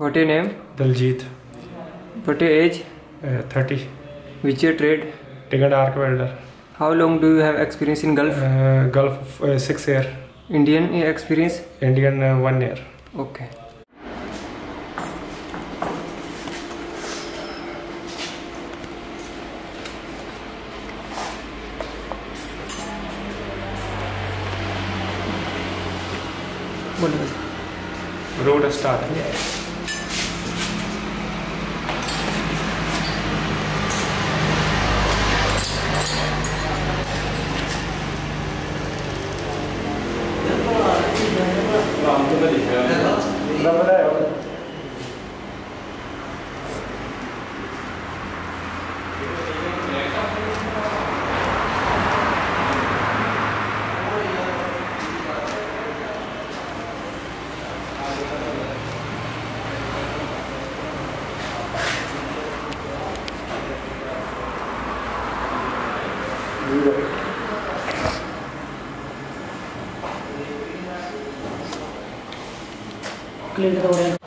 What your name? Daljeet. What your age? Uh, 30. Which your trade? TIG and arc welder. How long do you have experience in Gulf? Uh, Gulf uh, 6 years. Indian experience? Indian 1 year. Okay. Road start. Yeah. Clear हो रहे हैं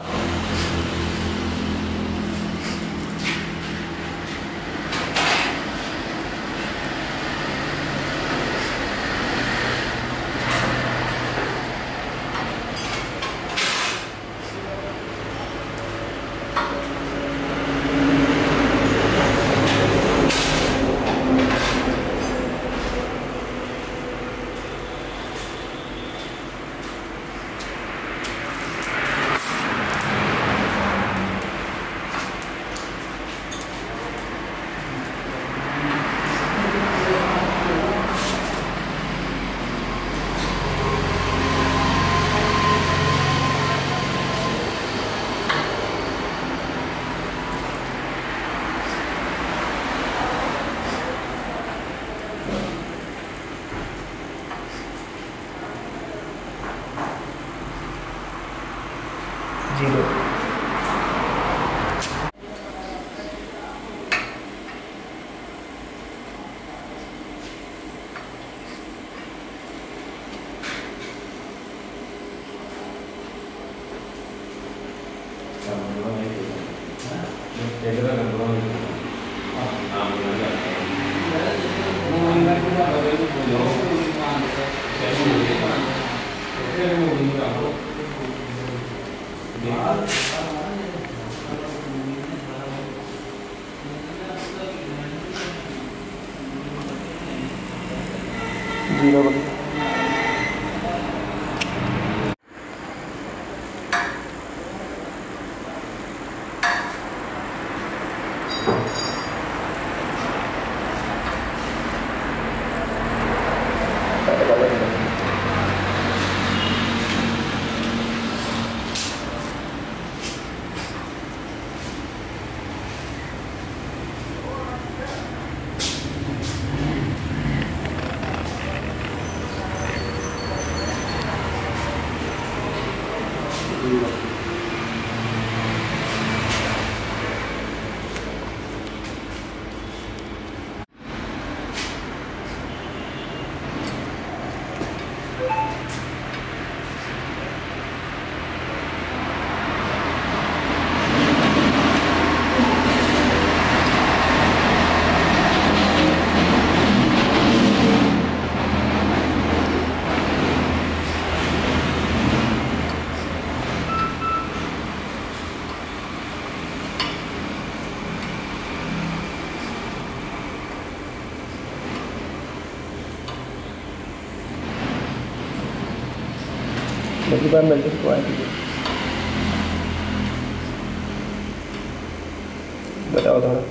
zero बन Thank you for melting point. बताओ थोड़ा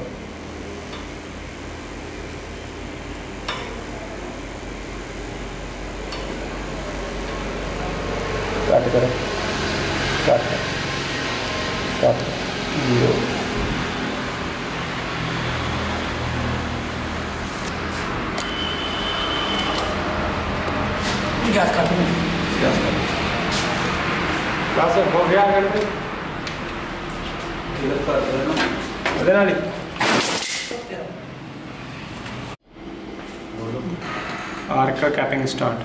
काट करो काट काट जीरो गैस काटने காசு போகியா கணக்கு அதனாலே आर का कैपिंग स्टार्ट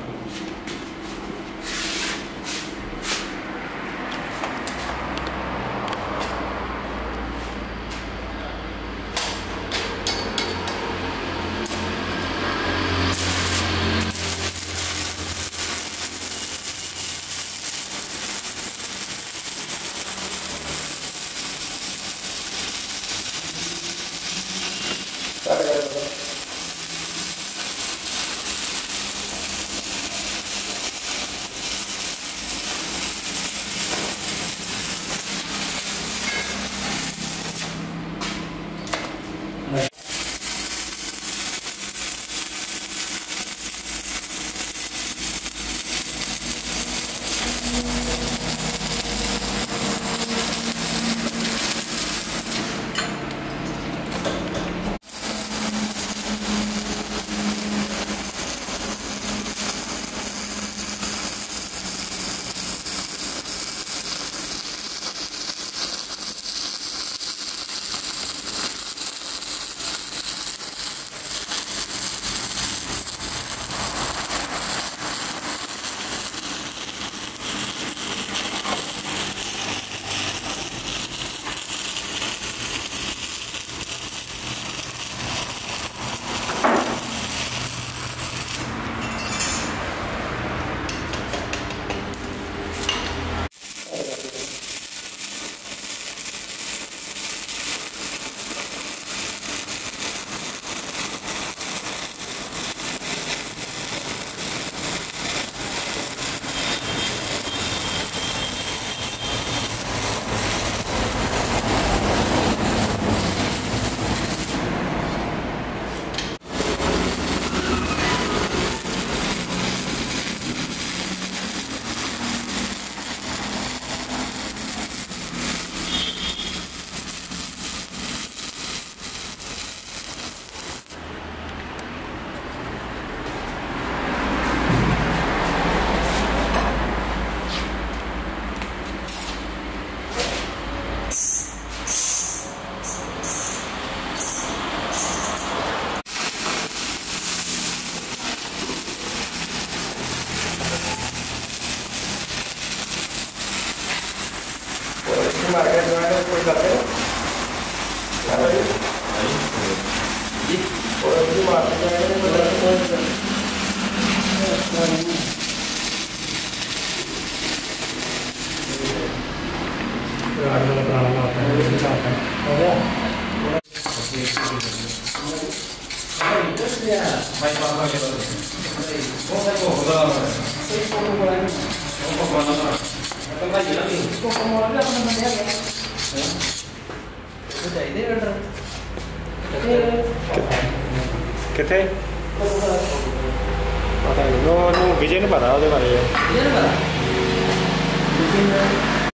मार्केट ज्वाइन है कोई जाते जी और अभी मार्केट ज्वाइन है कोई जाते भाई पापा के पास वो होगा एक फोटो बनाना ਕੋਕੋਮੋਲ ਵੀ ਆਪਣਾ ਬੰਦਿਆ ਗਿਆ ਉਹ ਚਾਹੀਦੇ ਆਰਡਰ ਕਿੱਥੇ ਪਤਾ ਨਹੀਂ ਉਹ ਨੂੰ ਵਿਜੇ ਨੂੰ ਪਤਾ ਉਹਦੇ ਬਾਰੇ ਵਿਜੇ ਨੂੰ ਪਤਾ